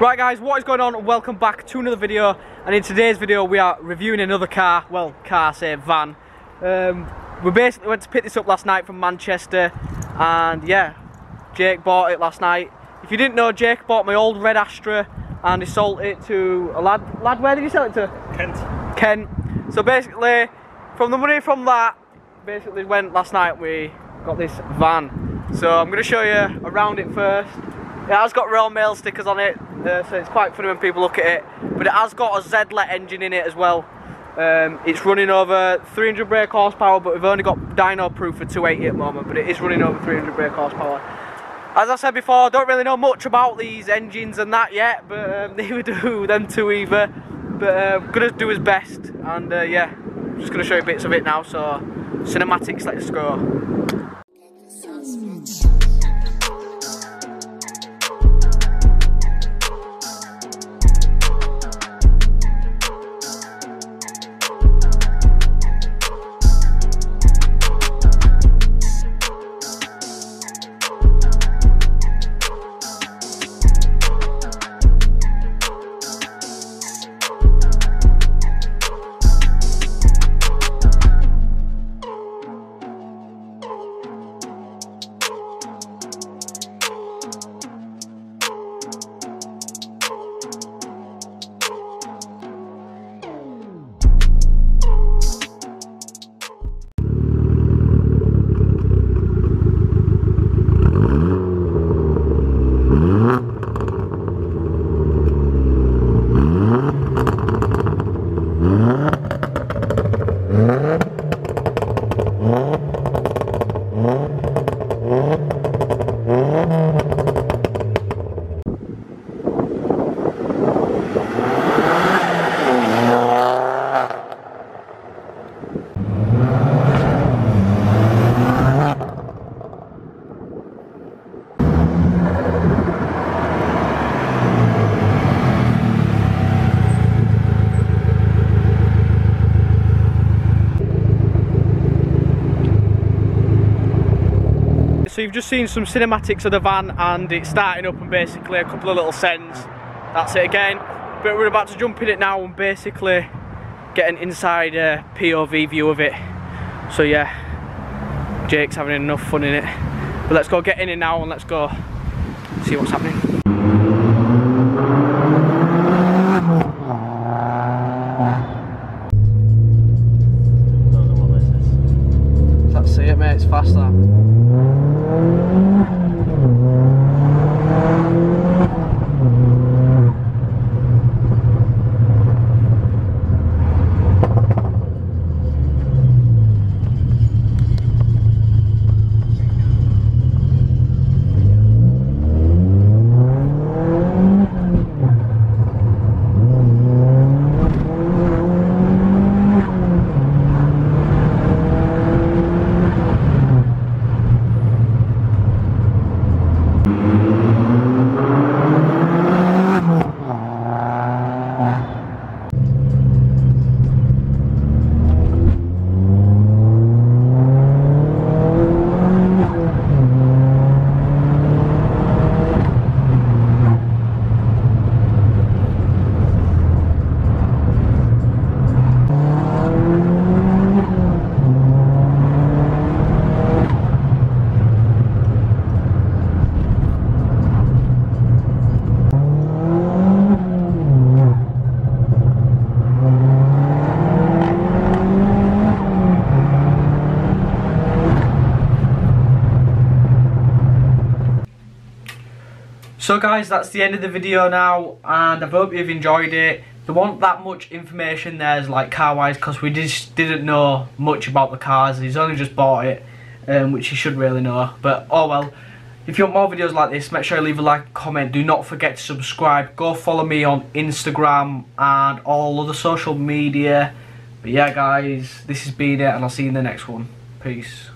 Right guys, what is going on? Welcome back to another video and in today's video we are reviewing another car, well car say van. Um, we basically went to pick this up last night from Manchester and yeah, Jake bought it last night. If you didn't know, Jake bought my old red Astra and he sold it to a lad, lad where did you sell it to? Kent. Kent. So basically, from the money from that, basically went last night we got this van. So I'm going to show you around it first. It has got Royal Mail stickers on it, uh, so it's quite funny when people look at it. But it has got a Z-let engine in it as well. Um, it's running over 300 brake horsepower, but we've only got dyno proof for 280 at the moment, but it is running over 300 brake horsepower. As I said before, I don't really know much about these engines and that yet, but um, neither do them two either. But uh, gonna do his best, and uh, yeah, just gonna show you bits of it now. So, cinematics, let's go. So you've just seen some cinematics of the van and it's starting up and basically a couple of little sends. That's it again. But we're about to jump in it now and basically get an inside uh, POV view of it. So yeah, Jake's having enough fun in it. But let's go get in it now and let's go see what's happening. That's it mate, it's faster. So guys, that's the end of the video now, and I hope you've enjoyed it. There wasn't that much information there, like car-wise, because we just didn't know much about the cars. He's only just bought it, um, which he should really know. But oh well. If you want more videos like this, make sure you leave a like, comment. Do not forget to subscribe. Go follow me on Instagram and all other social media. But yeah, guys, this has been it, and I'll see you in the next one. Peace.